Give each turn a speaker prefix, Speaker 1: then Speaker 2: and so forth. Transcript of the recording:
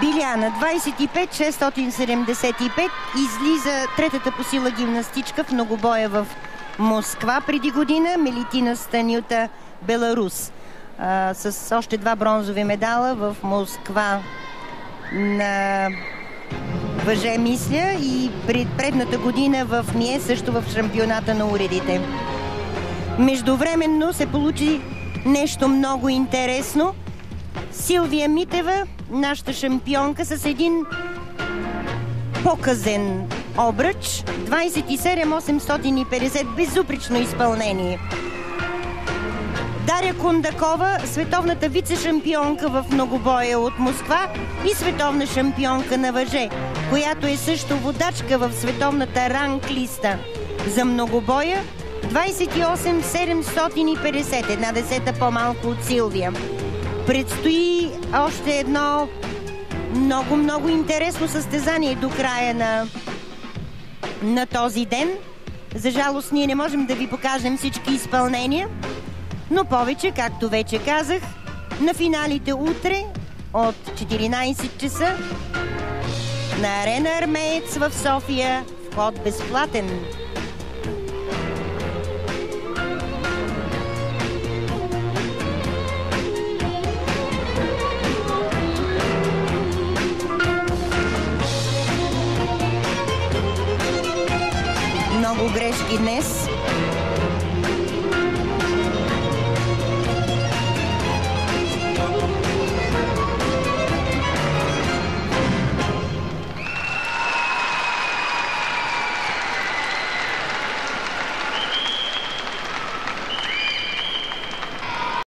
Speaker 1: Биляна 25-675 излиза третата по сила гимнастичка в многобоя в Москва преди година. Мелитина Станюта Беларус а, с още два бронзови медала в Москва на въже мисля и пред предната година в МИЕ също в шампионата на уредите. Междувременно се получи нещо много интересно. Силвия Митева, нашата шампионка, с един показен обръч 27-850 безупречно изпълнение. Даря Кундакова, световната вице-шампионка в многобоя от Москва и световна шампионка на въже, която е също водачка в световната ранг-листа за многобоя 28-750, една десета по-малко от Силвия. Предстои още едно много, много интересно състезание до края на, на този ден. За жалост ние не можем да ви покажем всички изпълнения, но повече, както вече казах, на финалите утре от 14 часа на Арена Армеец в София. Вход безплатен. Bugreș Guinness.